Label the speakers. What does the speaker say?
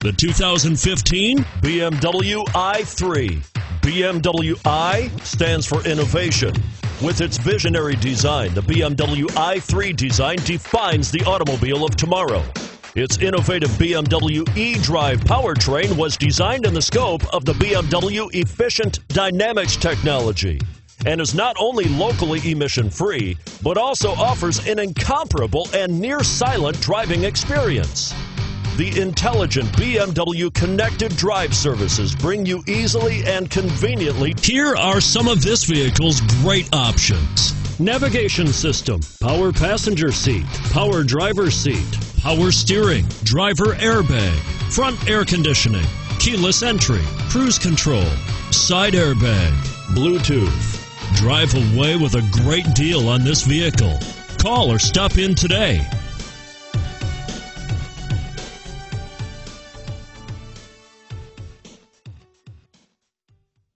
Speaker 1: The 2015 BMW i3. BMW i stands for innovation. With its visionary design, the BMW i3 design defines the automobile of tomorrow. Its innovative BMW eDrive powertrain was designed in the scope of the BMW Efficient Dynamics technology and is not only locally emission free, but also offers an incomparable and near silent driving experience. The intelligent BMW connected drive services bring you easily and conveniently. Here are some of this vehicle's great options navigation system, power passenger seat, power driver seat, power steering, driver airbag, front air conditioning, keyless entry, cruise control, side airbag, Bluetooth. Drive away with a great deal on this vehicle. Call or stop in today.